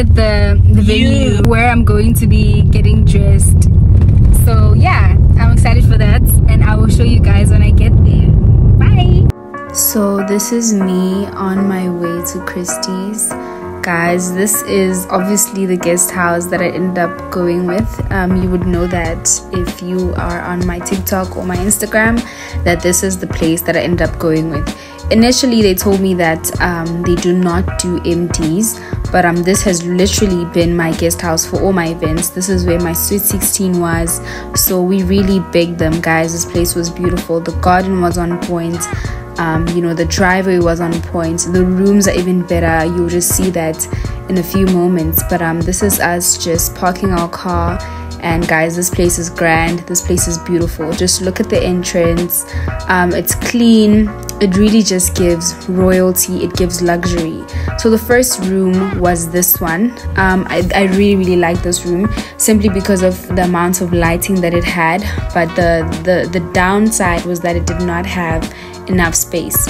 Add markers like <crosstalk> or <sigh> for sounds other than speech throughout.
at the the venue where i'm going to be getting dressed. So yeah i'm excited for that and i will show you guys when i get there. Bye. So this is me on my way to christie's. Guys this is obviously the guest house that i ended up going with. Um, you would know that if you are on my tiktok or my instagram that this is the place that i ended up going with. Initially they told me that um, they do not do MDs but um, this has literally been my guest house for all my events. This is where my sweet 16 was. So we really begged them guys. This place was beautiful. The garden was on point. Um, you know the driveway was on point. The rooms are even better. You'll just see that in a few moments. But um, this is us just parking our car. And guys this place is grand. This place is beautiful. Just look at the entrance. Um, it's clean it really just gives royalty it gives luxury. So the first room was this one. Um, I, I really really like this room simply because of the amount of lighting that it had but the the the downside was that it did not have enough space.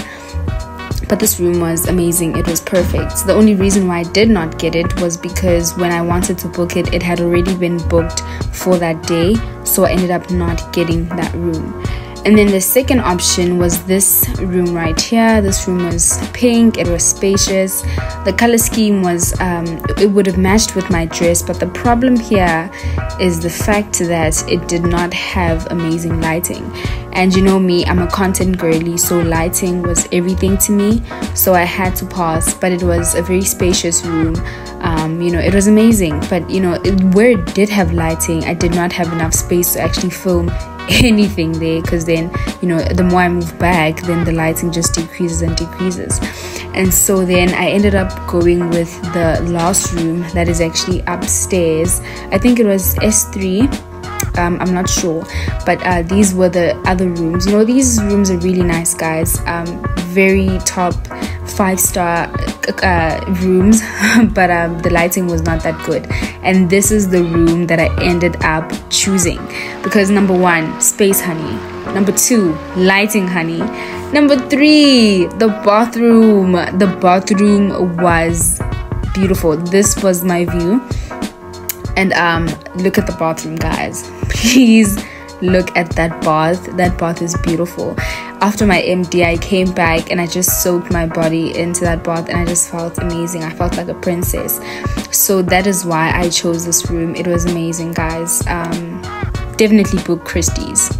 But this room was amazing it was perfect. The only reason why i did not get it was because when i wanted to book it it had already been booked for that day so i ended up not getting that room and then the second option was this room right here. This room was pink. It was spacious. The color scheme was um, it would have matched with my dress but the problem here is the fact that it did not have amazing lighting. And you know me i'm a content girly so lighting was everything to me. So i had to pass but it was a very spacious room. Um, you know it was amazing but you know it, where it did have lighting i did not have enough space to actually film <laughs> anything there because then you know the more i move back then the lighting just decreases and decreases and so then i ended up going with the last room that is actually upstairs i think it was s3 um, I'm not sure, but uh, these were the other rooms. You know, these rooms are really nice, guys. Um, very top five star uh, rooms, <laughs> but um, the lighting was not that good. And this is the room that I ended up choosing because number one, space honey. Number two, lighting honey. Number three, the bathroom. The bathroom was beautiful. This was my view and um look at the bathroom guys <laughs> please look at that bath that bath is beautiful after my md i came back and i just soaked my body into that bath and i just felt amazing. I felt like a princess. So that is why i chose this room. It was amazing guys. Um definitely book christie's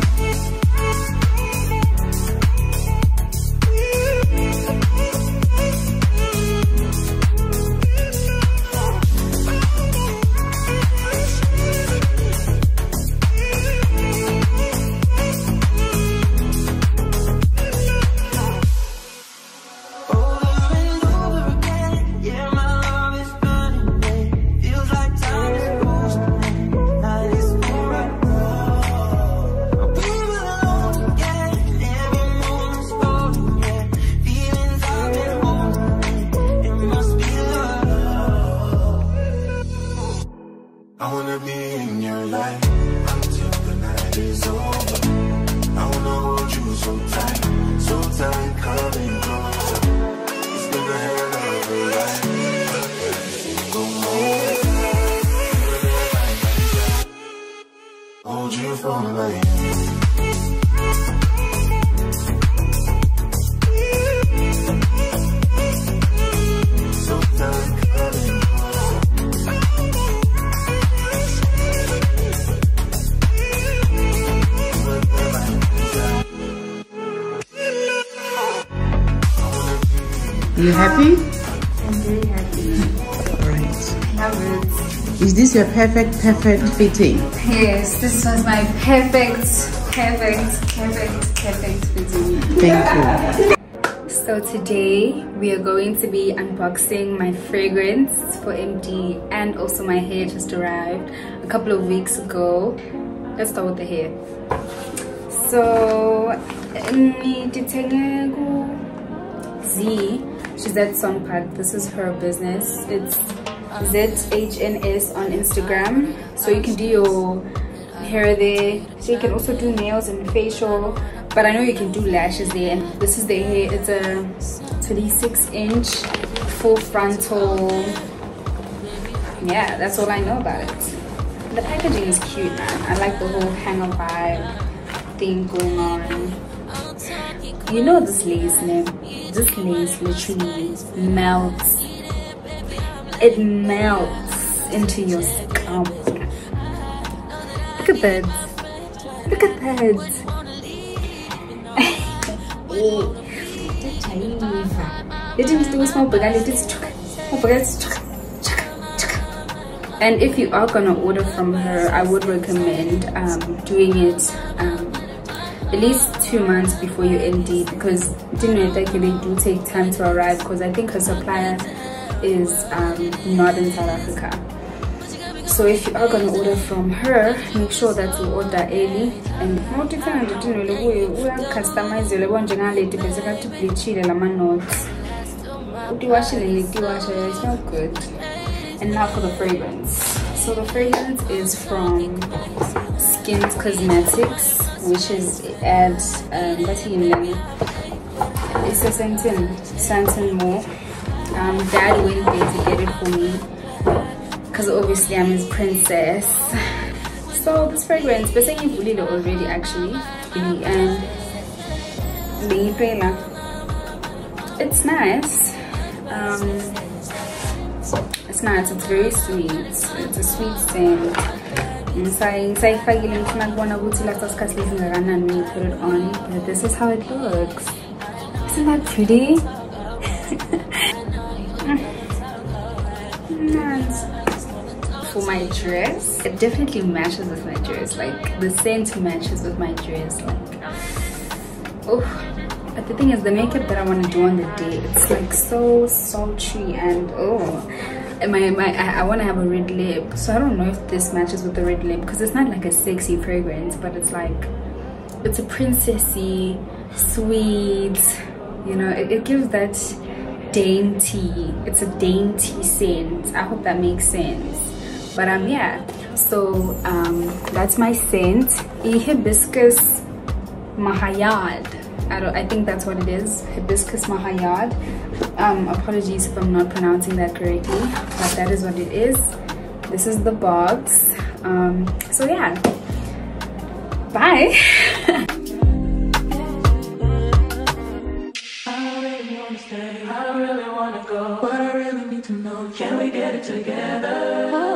Is this your perfect, perfect fitting? Yes, this was my perfect, perfect, perfect, perfect fitting. Thank you. So today we are going to be unboxing my fragrance for MD and also my hair just arrived a couple of weeks ago. Let's start with the hair. So Z. She's at Sonpark. This is her business. It's ZHNS on Instagram. So you can do your hair there. So you can also do nails and facial. But I know you can do lashes there. And this is the hair. It's a 26 inch full frontal. Yeah, that's all I know about it. The packaging is cute, man. I like the whole hanger vibe thing going on. You know this lace, man. This lace literally melts. It melts into your scalp. Look at that. Look at that. Leti sichuka. Mabheka leti sichuka. Chuka, chuka. And if you are gonna order from her, I would recommend um, doing it um, at least two months before you MD because dinner they do take time to arrive because I think her supplier is um, not in South Africa. So if you are gonna order from her, make sure that you order early and not customize yabo njengaleti bese kathi bleachile lama knots. Utiwashile netiwasha, it's not good. And now for the fragrance. So the fragrance is from Skins Cosmetics, which is at um. It's a Sandton, Sandton More. Um, Dad went there to get it for me because obviously I'm his princess. So this fragrance, saying you already actually, and the it's nice. Um, it's nice. It's very sweet. It's a sweet scent. ngisayifakile ngifuna kubona ukuthi lasa sikhathi lesingakanani when you put it on but this is how it looks isn't that pretty my dress it definitely matches with my dress. Like the scent matches with my dress. Like oh but the thing is the makeup that i want to do on the day it's like so sultry and oh. My, my i, I want to have a red lip. So i don't know if this matches with the red lip because it's not like a sexy fragrance but it's like it's a princessy sweet you know it, it gives that dainty it's a dainty scent. I hope that makes sense but um yeah. So um that's my scent. A hibiscus mahayad. I don't I think that's what it is. Hibiscus mahayad. Um apologies if I'm not pronouncing that correctly but that is what it is. This is the box. Um so yeah. Bye. <laughs> I really wanna go. But I really need to know. Can we get it together?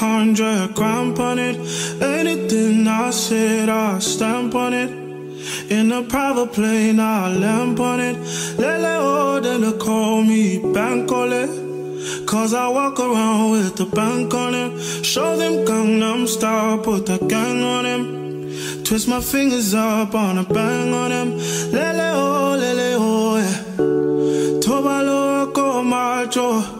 Hundred grand on it. Anything I said, I stamp on it. In a private plane, I lamp on it. Lele oh, they call me Bankole. Cause I walk around with the bank on him. Show them Gangnam style, put the gang on him. Twist my fingers up on a bang on him. Lele oh, lele oh, yeah. Tobalo ko macho,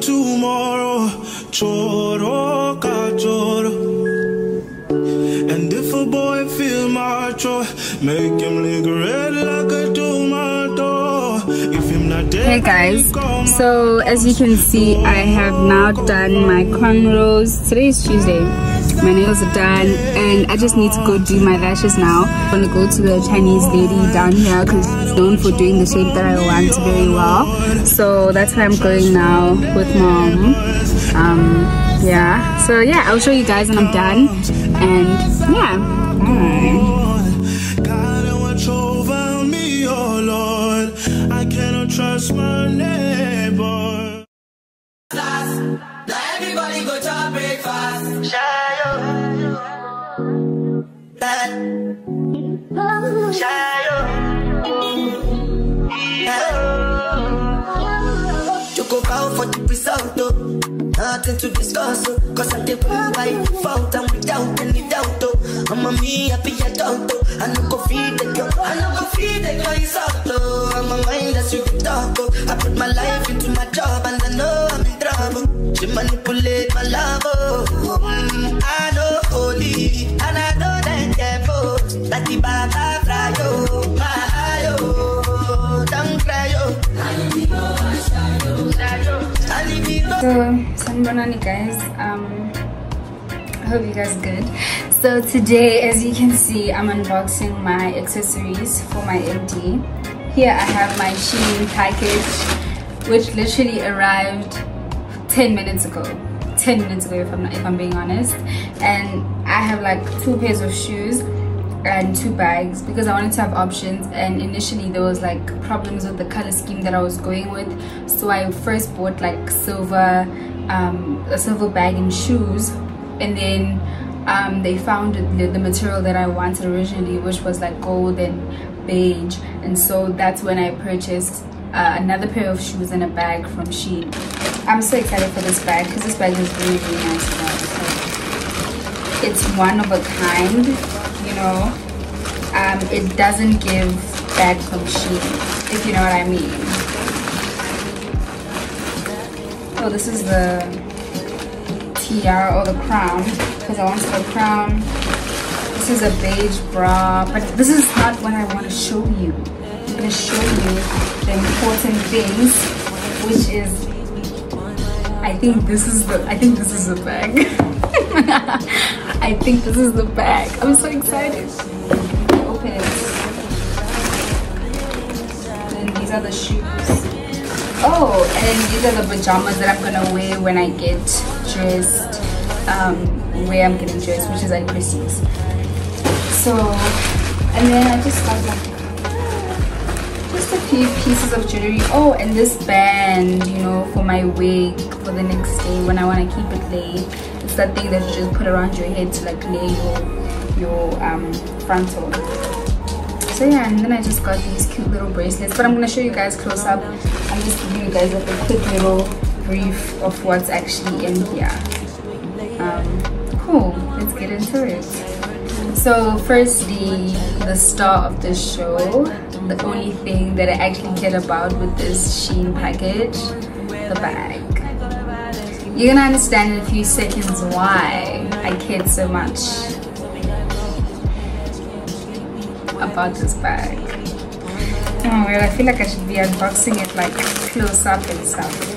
tomorrow. Choro ka choro. And if a boy feel macho, make him lick red like a tomato. If him not dead, Hey guys, so as you can see, I have now done my cornrows. Today is Tuesday. My nails are done, and I just need to go do my lashes now. I'm gonna go to the Chinese lady down here because she's known for doing the shape that I want very well. So that's where I'm going now with mom. Um, yeah. So yeah, I'll show you guys when I'm done, and yeah. Bye. God, and watch Bow for the result, though. Nothing to discuss, oh. Cause I did you fault and without any doubt, oh. I'm a me oh. I no go feed the girl, I no go feed the girl, it's out, oh. I'm a you talk, oh. I put my life into my job and I know I'm in trouble. She manipulate my love, oh. Mm, I know holy, and I know that careful. Like the Baba So, Sanbanani guys, um, I hope you guys good. So today, as you can see, I'm unboxing my accessories for my MD. Here I have my Shein package, which literally arrived 10 minutes ago. 10 minutes ago if I'm, not, if I'm being honest. And I have like two pairs of shoes and two bags because I wanted to have options and initially there was like problems with the color scheme that I was going with so I first bought like silver um, a silver bag and shoes and then um, they found the, the material that I wanted originally which was like gold and beige and so that's when I purchased uh, another pair of shoes and a bag from Shein. I'm so excited for this bag because this bag is really really nice. It's one of a kind know um, it doesn't give bag from Shein if you know what I mean. Oh this is the tiara or the crown because I wanted the crown. This is a beige bra but this is not what I want to show you. I'm going to show you the important things which is I think this is the I think this is the bag <laughs> I think this is the bag. I'm so excited. Open it. Then these are the shoes. Oh, and these are the pajamas that I'm gonna wear when I get dressed. Um, where I'm getting dressed, which is at Christie's. So, and then I just got like just a few pieces of jewelry. Oh, and this band, you know, for my wig for the next day when I want to keep it laid it's that thing that you just put around your head to like lay your your um frontal. So yeah and then i just got these cute little bracelets but i'm gonna show you guys close up. I'm just giving you guys like a quick little brief of what's actually in here. Um cool. Let's get into it. So firstly the star of the show the only thing that i actually care about with this Shein package the bag you're gonna understand in a few seconds why I cared so much about this bag. Oh well, I feel like I should be unboxing it like close up and stuff.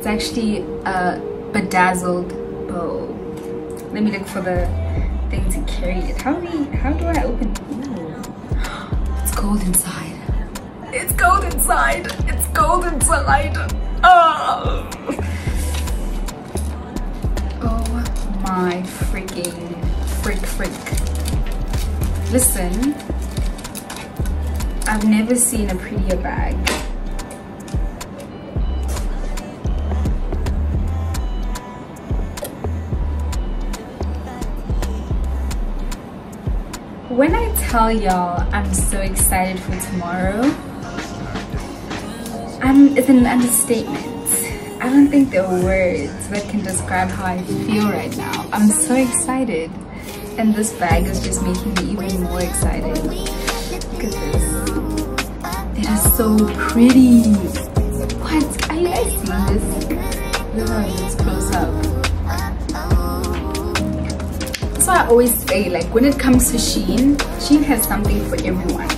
It's actually a bedazzled bow. Let me look for the thing to carry it. How do we, how do I open it? It's gold inside. It's gold inside. It's gold inside. Oh, oh my freaking freak freak. Listen, I've never seen a prettier bag. Tell y'all I'm so excited for tomorrow, I'm, it's an understatement. I don't think there are words that can describe how I feel right now. I'm so excited. And this bag is just making me even more excited. Look at this. It is so pretty. What? Are you guys seeing this? Look at this close up. Why I always say, like, when it comes to Shein, Shein has something for everyone.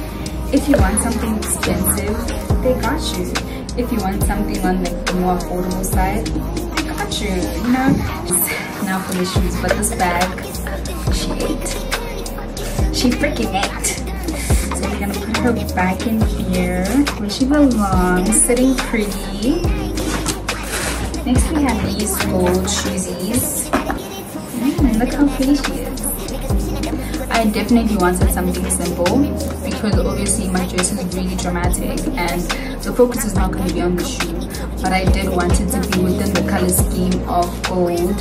If you want something expensive, they got you. If you want something on like the more affordable side, they got you. You know. Now for the shoes, but this bag, she ate. She freaking ate. So we're gonna put her back in here where she belongs, sitting pretty. Next we have these gold shoesies. Mm, look how pretty she is. I definitely wanted something simple because obviously my dress is really dramatic and the focus is not going to be on the shoe but I did want it to be within the color scheme of gold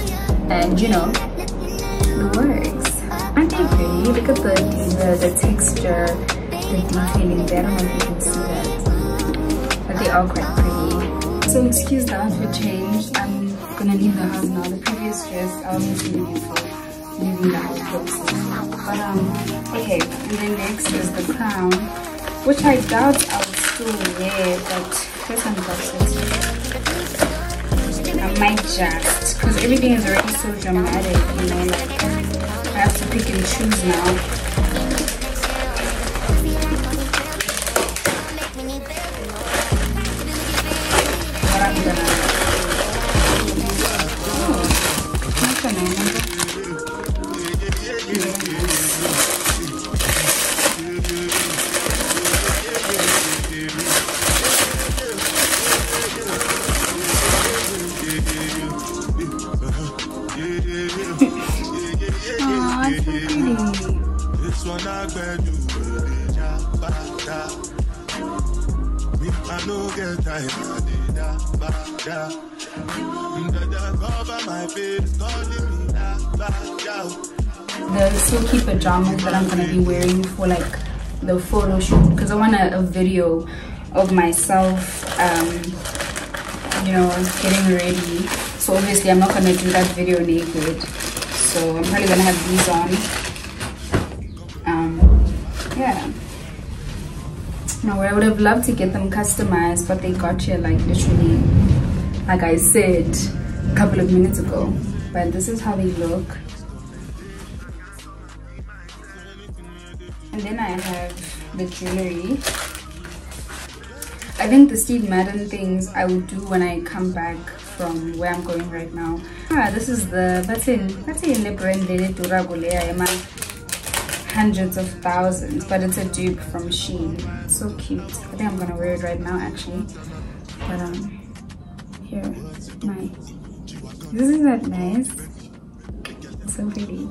and you know it works. Aren't they pretty? Look at the the, the texture the detailing there. I don't know if you can see that but they are quite pretty. So excuse the outfit change. I'm gonna leave the house now. The previous dress I was leaving for the but um okay and then next is the crown which I doubt I would still wear but first unbox it. I might just because everything is already so dramatic you know I have to pick and choose now cover my face, calling me the silky pajamas that I'm gonna be wearing for like the photo shoot. Because I want a, a video of myself um you know getting ready. So obviously I'm not gonna do that video naked. So I'm probably gonna have these on. Um yeah. Now I would have loved to get them customized but they got here like literally like I said a couple of minutes ago but this is how they look And then I have the jewelry. I think the Steve Madden things I will do when I come back from where I'm going right now. Ah, this is the that's in the brand hundreds of thousands, but it's a dupe from Shein. It's so cute. I think I'm gonna wear it right now actually. But um here, my isn't that nice? It's so pretty.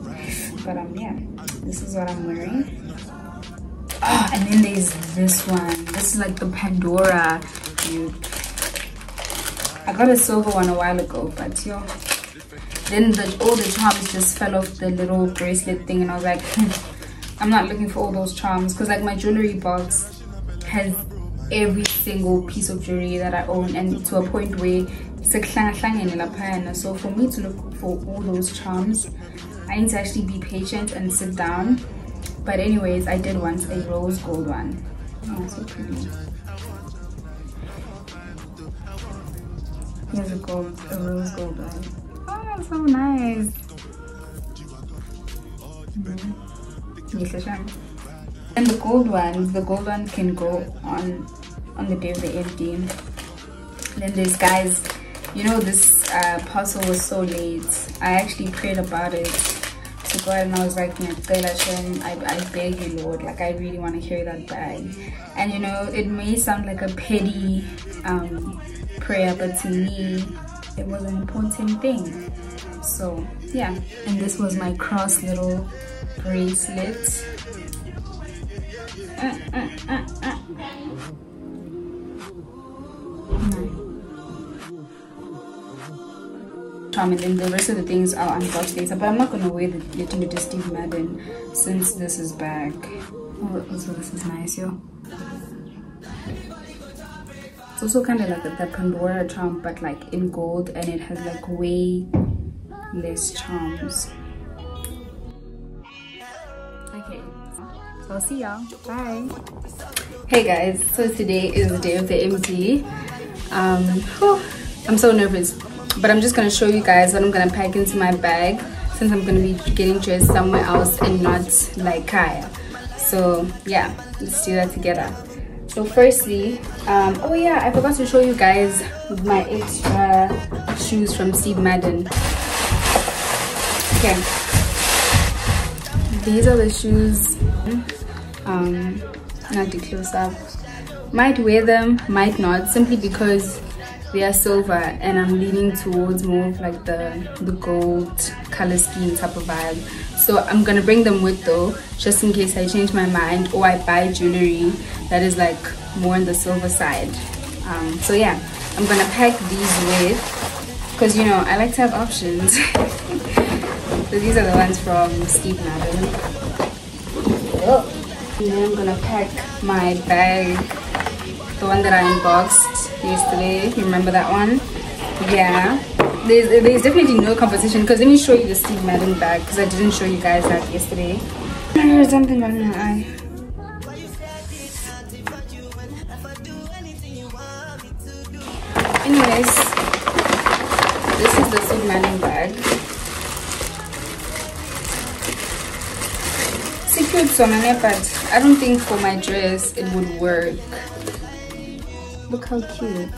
But um yeah, this is what I'm wearing. Oh, and then there's this one. This is like the Pandora dude. I got a silver one a while ago, but yo. Then the, all the charms just fell off the little bracelet thing, and I was like, <laughs> I'm not looking for all those charms because like my jewelry box has every single piece of jewelry that I own, and to a point where so for me to look for all those charms, I need to actually be patient and sit down but anyways i did want a rose gold one oh so pretty Here's a gold, a rose gold one. Oh, so nice. Mm. And the gold one, the gold one can go on on the day of the MD. Then there's guys, you know this uh, parcel was so late. I actually prayed about it to God and I was like, I, I beg you Lord, like I really want to carry that bag. And you know, it may sound like a petty um, prayer, but to me, it was an important thing. So yeah, and this was my cross little bracelet. Uh, uh, uh, uh. And then the rest of the things I'll unbox later but I'm not gonna wear the Legend of Steve Madden since this is back. Oh also this is nice yo. It's also kind of like the the Pandora charm but like in gold and it has like way less charms. Okay. So I'll see y'all bye. Hey guys. So today is the day of the MD um I'm so nervous but I'm just gonna show you guys what I'm gonna pack into my bag since I'm gonna be getting dressed somewhere else and not like Kaya. So yeah let's do that together. So firstly um, oh yeah I forgot to show you guys my extra shoes from Steve Madden. Okay. These are the shoes um not too close up might wear them might not simply because they are silver and i'm leaning towards more of like the the gold color scheme type of vibe. So i'm gonna bring them with though just in case i change my mind or i buy jewelry that is like more on the silver side. Um, so yeah i'm gonna pack these with because you know i like to have options. <laughs> So these are the ones from steve madden. And then i'm gonna pack my bag the one that i unboxed yesterday remember that one. Yeah. There's there's definitely no competition because let me show you the steve madden bag because i didn't show you guys that yesterday. There's something on my eye. Anyways this is the steve madden bag. Cute so but i don't think for my dress it would work Look how cute.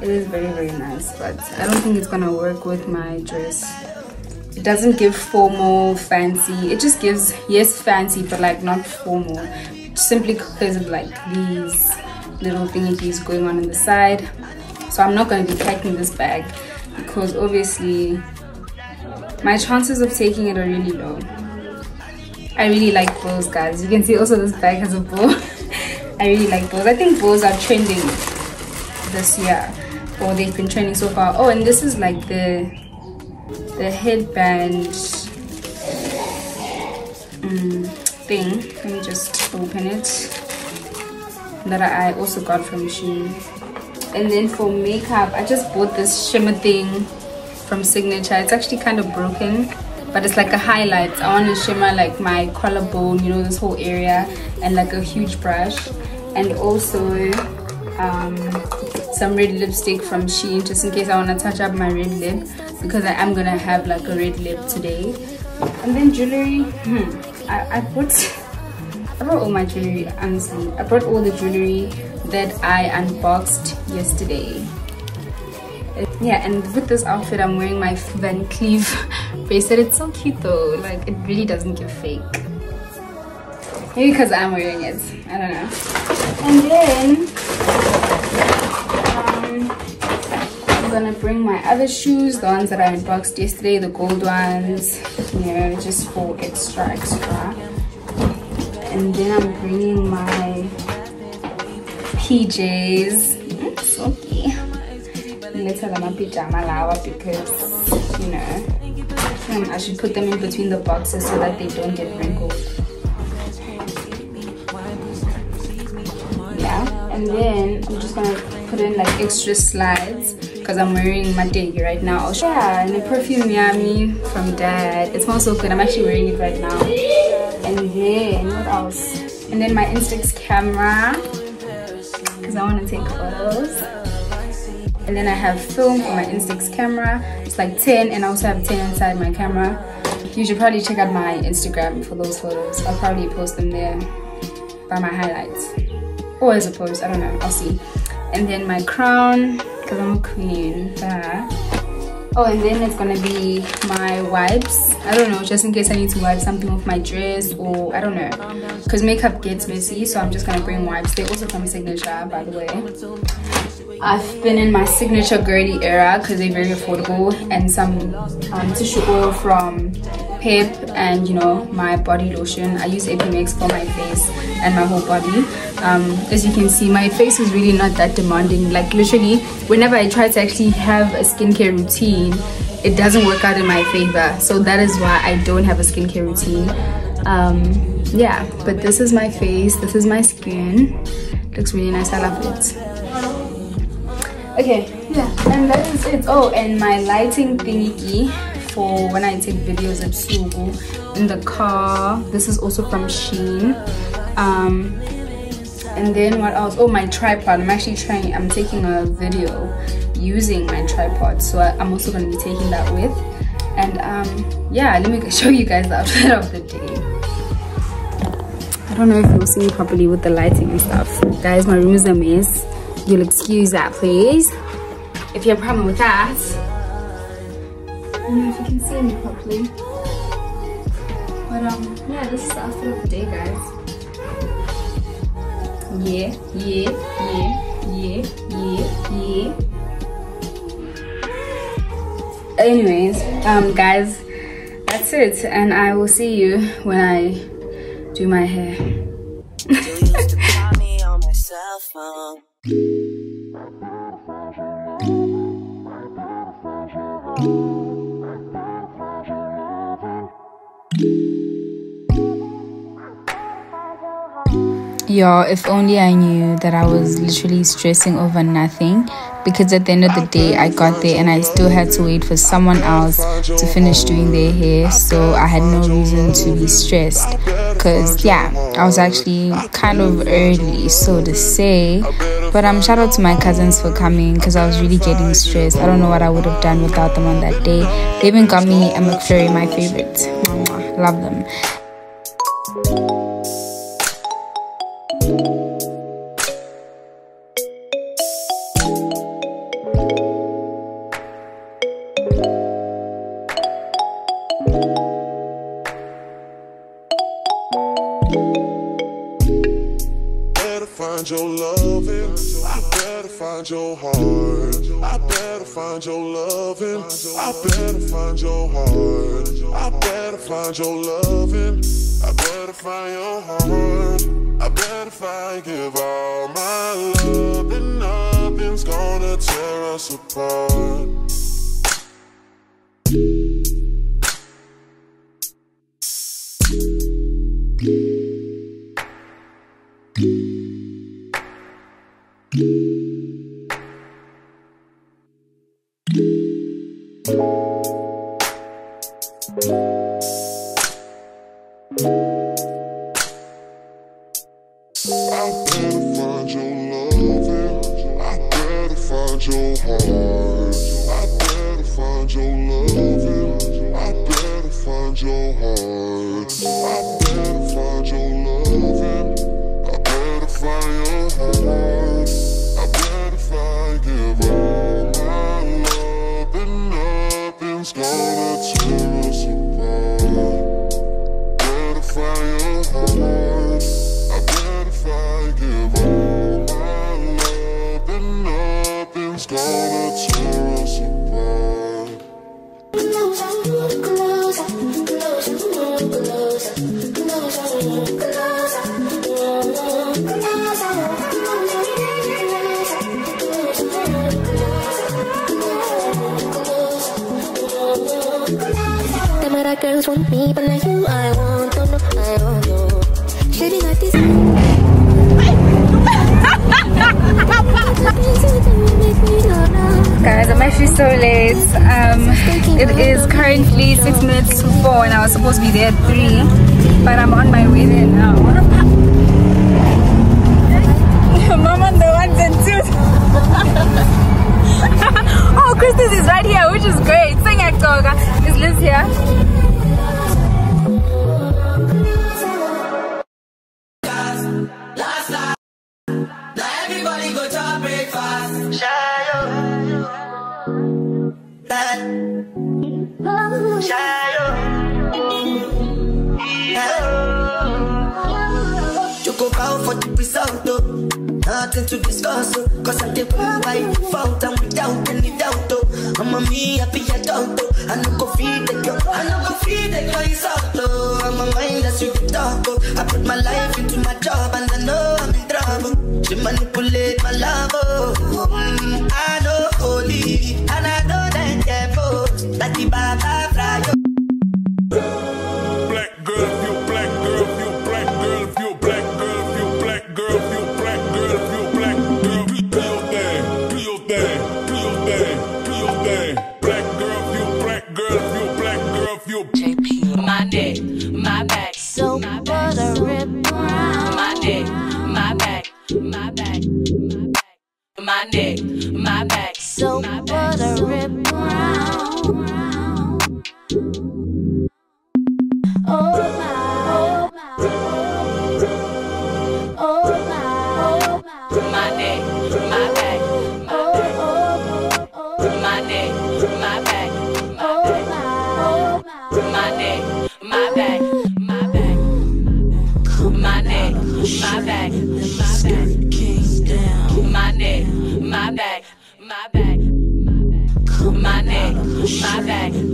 It is very, very nice, but I don't think it's gonna work with my dress. It doesn't give formal, fancy. It just gives, yes, fancy, but like not formal. Simply because of like these little thingies going on in the side. So I'm not gonna be packing this bag because obviously my chances of taking it are really low. I really like bows guys. You can see also this bag has a bow. <laughs> I really like bows. I think bows are trending this year or they've been trending so far. Oh and this is like the the headband um, thing. Let me just open it. That I also got from Shein. And then for makeup, I just bought this shimmer thing from Signature. It's actually kind of broken but it's like a highlight. I want to shimmer like my collarbone you know this whole area and like a huge brush. And also um, some red lipstick from Shein just in case I want to touch up my red lip because I am gonna have like a red lip today. And then jewelry hmm, I, I bought <laughs> I brought all my jewelry honestly I brought all the jewelry that I unboxed yesterday. Yeah and with this outfit i'm wearing my van cleef bracelet it's so cute though. Like it really doesn't give fake. Maybe because i'm wearing it. I don't know. And then um, i'm gonna bring my other shoes the ones that i unboxed yesterday the gold ones you know just for extra extra. And then i'm bringing my pjs so cute. Little my pajama lawa because you know um, I should put them in between the boxes so that they don't get wrinkled. Yeah and then I'm just gonna put in like extra slides because I'm wearing my day right now. Yeah and the perfume yummy from dad. It smells so good. I'm actually wearing it right now. And then what else? And then my Instax camera because I want to take photos. And then I have film for my Instax camera. It's like 10 and I also have 10 inside my camera. You should probably check out my Instagram for those photos. I'll probably post them there by my highlights. Or as a post, I don't know, I'll see. And then my crown, because I'm a queen. Oh, and then it's gonna be my wipes. I don't know, just in case I need to wipe something off my dress or I don't know. Because makeup gets messy, so I'm just gonna bring wipes. They're also come signature, by the way. I've been in my signature Gertie era because they're very affordable and some um, tissue oil from Pep and you know my body lotion. I use Epimax for my face and my whole body. Um, as you can see, my face is really not that demanding. Like literally, whenever I try to actually have a skincare routine, it doesn't work out in my favor. So that is why I don't have a skincare routine. Um, yeah, but this is my face. This is my skin. Looks really nice. I love it okay yeah and that is it oh and my lighting thingy for when i take videos at sugu in the car. This is also from Shein um and then what else? Oh my tripod. I'm actually trying i'm taking a video using my tripod. So I, i'm also going to be taking that with. And um yeah let me <laughs> show you guys the outfit of the day. I don't know if you'll see me properly with the lighting and stuff. Guys my room is a mess. You'll excuse that, please. If you have a problem with that. Don't know if you can see me properly. But um, yeah, this is the outfit of the day, guys. Yeah, yeah, yeah, yeah, yeah, yeah. Anyways, um, guys, that's it. And I will see you when I do my hair. <laughs> Y'all, if only I knew that I was literally stressing over nothing because at the end of the day, I got there and I still had to wait for someone else to finish doing their hair, so I had no reason to be stressed. Because, yeah, I was actually kind of early, so to say. But um, shout out to my cousins for coming because I was really getting stressed. I don't know what I would have done without them on that day. They even got me a McFlurry, my favorite. Love them. Find your heart. I better find your loving. I better find your heart. I better find your loving. I better find your heart. I better find, give all nothing to discuss. Oh. Cause I take one by default and without any doubt. Oh. I'm a me I happy adult. Oh. I no go feed the girl. I no go feed the girl insult. Oh. I'm a mind that's with the talk. Oh. I put my life into my job and I know I'm in trouble. She manipulate my love. Oh. Mm, I know holy and I know that my neck, my back. So my back. my bag.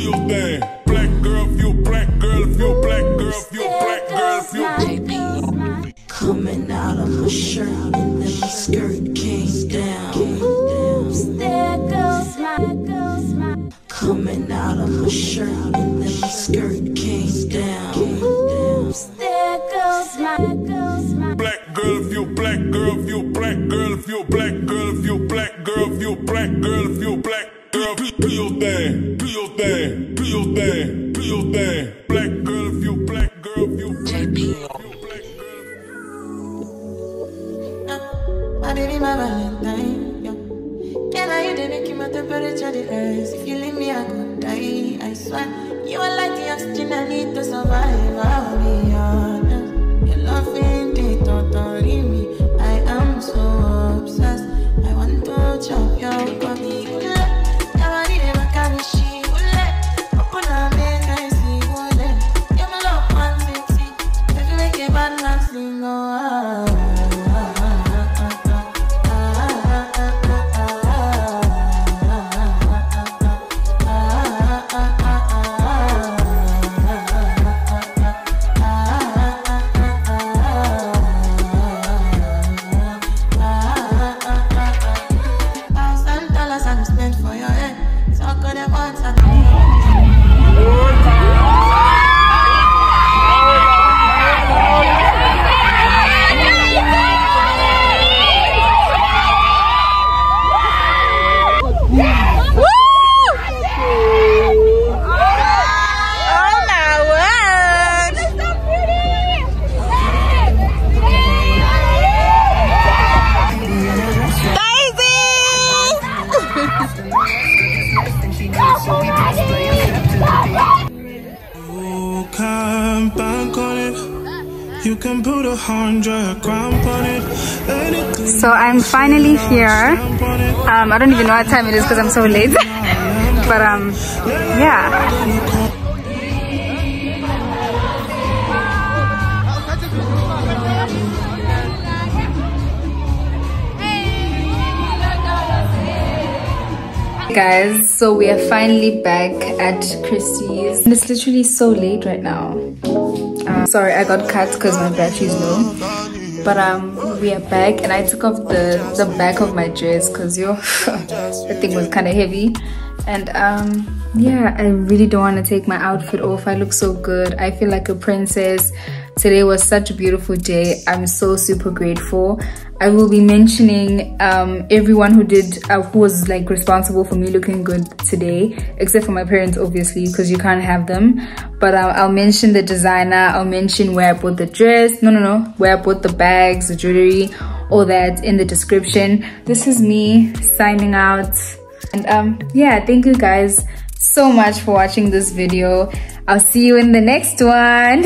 your thing. don't even know what time it is because I'm so late. <laughs> but um, yeah. guys so we are finally back at christie's and it's literally so late right now um, sorry i got cut because my battery's low but um we are back and i took off the the back of my dress because yo <laughs> the thing was kind of heavy. And um yeah i really don't want to take my outfit off. I look so good. I feel like a princess. Today was such a beautiful day. I'm so super grateful. I will be mentioning um, everyone who did, uh, who was like responsible for me looking good today, except for my parents, obviously, because you can't have them. But I'll, I'll mention the designer, I'll mention where I bought the dress, no, no, no, where I bought the bags, the jewelry, all that in the description. This is me signing out. And um, yeah, thank you guys so much for watching this video. I'll see you in the next one.